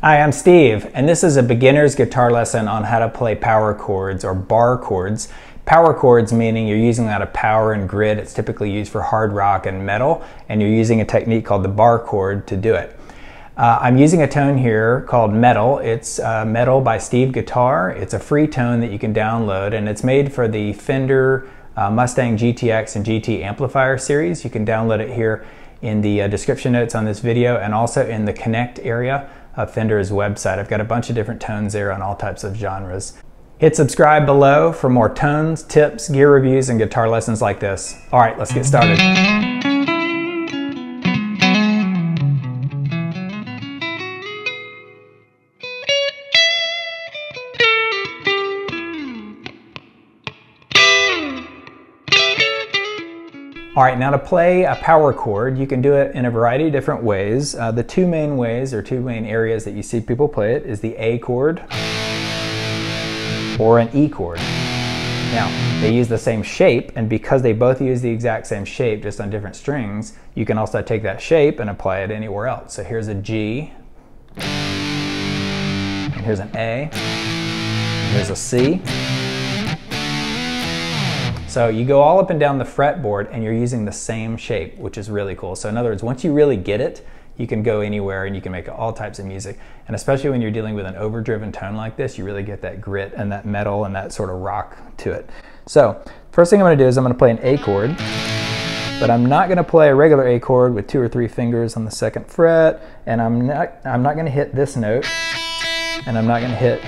Hi, I'm Steve, and this is a beginner's guitar lesson on how to play power chords or bar chords. Power chords meaning you're using a lot of power and grid. It's typically used for hard rock and metal, and you're using a technique called the bar chord to do it. Uh, I'm using a tone here called Metal. It's uh, Metal by Steve Guitar. It's a free tone that you can download, and it's made for the Fender uh, Mustang GTX and GT amplifier series. You can download it here in the uh, description notes on this video and also in the Connect area of Fender's website. I've got a bunch of different tones there on all types of genres. Hit subscribe below for more tones, tips, gear reviews, and guitar lessons like this. All right, let's get started. All right, now to play a power chord, you can do it in a variety of different ways. Uh, the two main ways or two main areas that you see people play it is the A chord or an E chord. Now, they use the same shape, and because they both use the exact same shape, just on different strings, you can also take that shape and apply it anywhere else. So here's a G, and here's an A, and here's a C, so you go all up and down the fretboard and you're using the same shape, which is really cool. So in other words, once you really get it, you can go anywhere and you can make all types of music. And especially when you're dealing with an overdriven tone like this, you really get that grit and that metal and that sort of rock to it. So first thing I'm gonna do is I'm gonna play an A chord, but I'm not gonna play a regular A chord with two or three fingers on the second fret, and I'm not, I'm not gonna hit this note, and I'm not gonna hit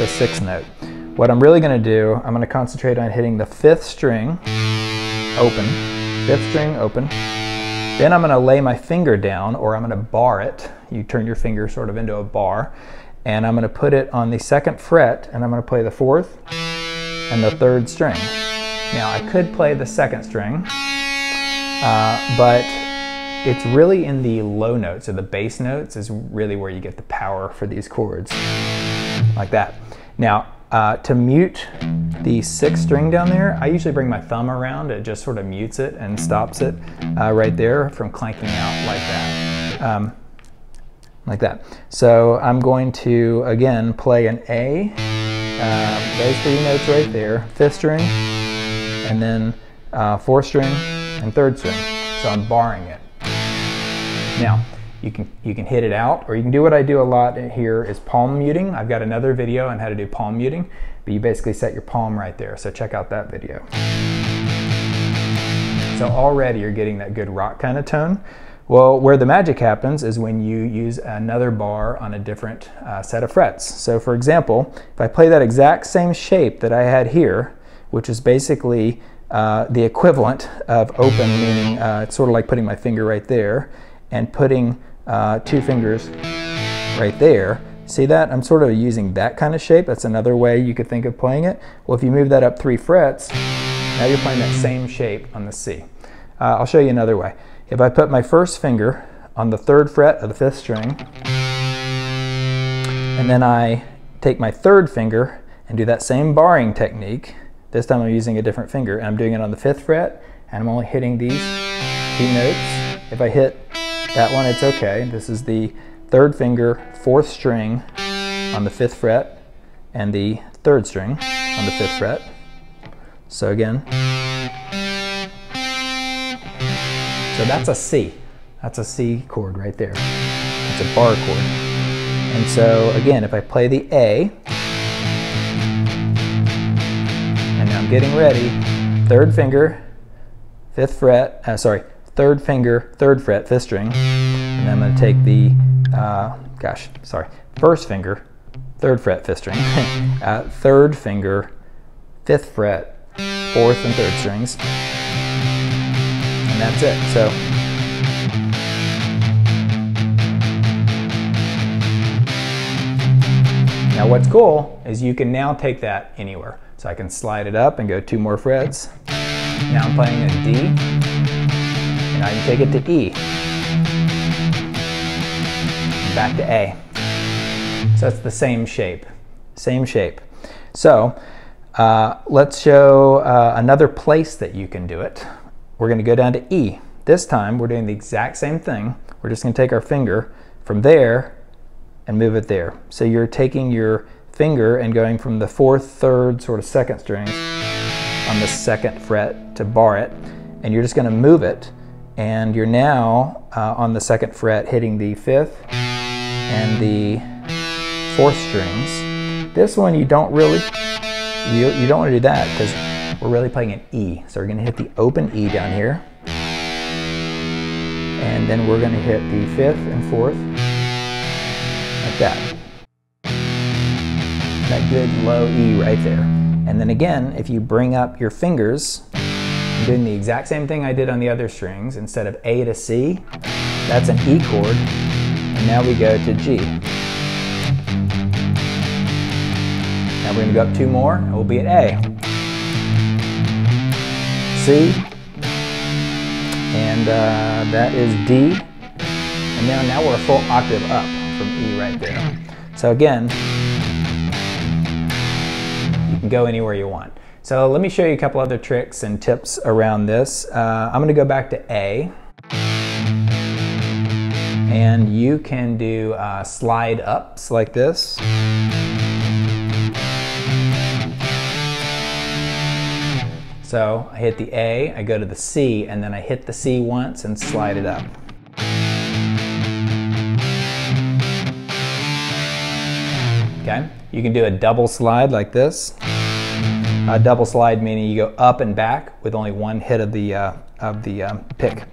the sixth note. What I'm really going to do, I'm going to concentrate on hitting the fifth string open, fifth string open. Then I'm going to lay my finger down or I'm going to bar it. You turn your finger sort of into a bar. And I'm going to put it on the second fret and I'm going to play the fourth and the third string. Now I could play the second string, uh, but it's really in the low notes, so the bass notes is really where you get the power for these chords, like that. Now, uh, to mute the sixth string down there, I usually bring my thumb around. It just sort of mutes it and stops it uh, right there from clanking out like that. Um, like that. So I'm going to, again, play an A, uh, those three notes right there, fifth string, and then uh, fourth string and third string. So I'm barring it. Now, you can, you can hit it out, or you can do what I do a lot here is palm muting. I've got another video on how to do palm muting, but you basically set your palm right there. So check out that video. So already you're getting that good rock kind of tone. Well, where the magic happens is when you use another bar on a different uh, set of frets. So for example, if I play that exact same shape that I had here, which is basically uh, the equivalent of open, meaning uh, it's sort of like putting my finger right there, and putting uh, two fingers right there. See that? I'm sort of using that kind of shape. That's another way you could think of playing it. Well, if you move that up three frets, now you're playing that same shape on the C. will uh, show you another way. If I put my first finger on the third fret of the fifth string, and then I take my third finger and do that same barring technique, this time I'm using a different finger, and I'm doing it on the fifth fret, and I'm only hitting these two notes. If I hit that one, it's okay. This is the third finger, fourth string on the fifth fret, and the third string on the fifth fret. So again. So that's a C. That's a C chord right there. It's a bar chord. And so again, if I play the A, and I'm getting ready, third finger, fifth fret, uh, sorry, third finger, third fret, fifth string, and then I'm going to take the, uh, gosh, sorry, first finger, third fret, fifth string, uh, third finger, fifth fret, fourth and third strings, and that's it. So. Now what's cool is you can now take that anywhere. So I can slide it up and go two more frets. Now I'm playing a D, now you take it to E. Back to A. So it's the same shape. Same shape. So uh, let's show uh, another place that you can do it. We're going to go down to E. This time we're doing the exact same thing. We're just going to take our finger from there and move it there. So you're taking your finger and going from the fourth, third, sort of second strings on the second fret to bar it, and you're just going to move it, and you're now uh, on the second fret hitting the fifth and the fourth strings. This one you don't really, you, you don't want to do that because we're really playing an E. So we're going to hit the open E down here, and then we're going to hit the fifth and fourth like that that good low E right there. And then again, if you bring up your fingers, I'm doing the exact same thing I did on the other strings. Instead of A to C, that's an E chord. And now we go to G. Now we're gonna go up two more, and we'll be at A. C, and uh, that is D. And now, now we're a full octave up from E right there. So again, you can go anywhere you want. So let me show you a couple other tricks and tips around this. Uh, I'm going to go back to A. And you can do uh, slide ups like this. So I hit the A, I go to the C, and then I hit the C once and slide it up. Okay, you can do a double slide like this. A double slide meaning you go up and back with only one hit of the, uh, of the um, pick.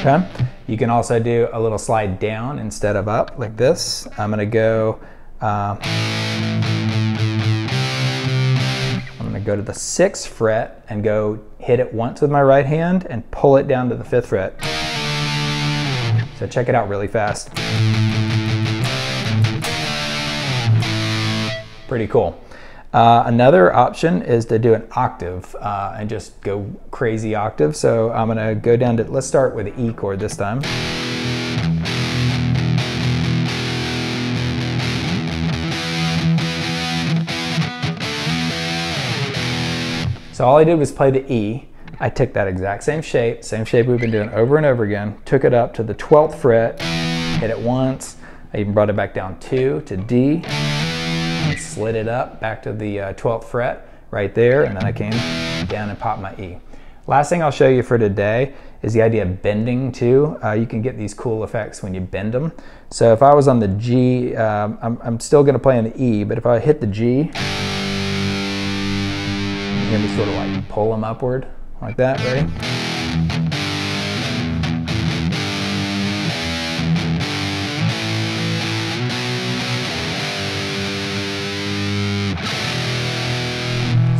Okay, you can also do a little slide down instead of up like this. I'm gonna go uh, go to the sixth fret and go hit it once with my right hand and pull it down to the fifth fret. So check it out really fast. Pretty cool. Uh, another option is to do an octave uh, and just go crazy octave. So I'm gonna go down to, let's start with the E chord this time. So all I did was play the E. I took that exact same shape, same shape we've been doing over and over again, took it up to the 12th fret, hit it once, I even brought it back down two to D, and slid it up back to the uh, 12th fret right there, and then I came down and popped my E. Last thing I'll show you for today is the idea of bending too. Uh, you can get these cool effects when you bend them. So if I was on the G, um, I'm, I'm still gonna play on the E, but if I hit the G, you're gonna sort of like pull them upward like that, ready?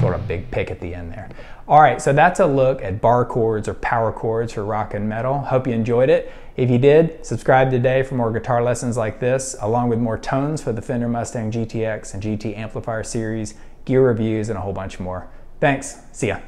Sort of big pick at the end there. All right, so that's a look at bar chords or power chords for rock and metal. Hope you enjoyed it. If you did, subscribe today for more guitar lessons like this, along with more tones for the Fender Mustang GTX and GT Amplifier series, gear reviews, and a whole bunch more. Thanks. See ya.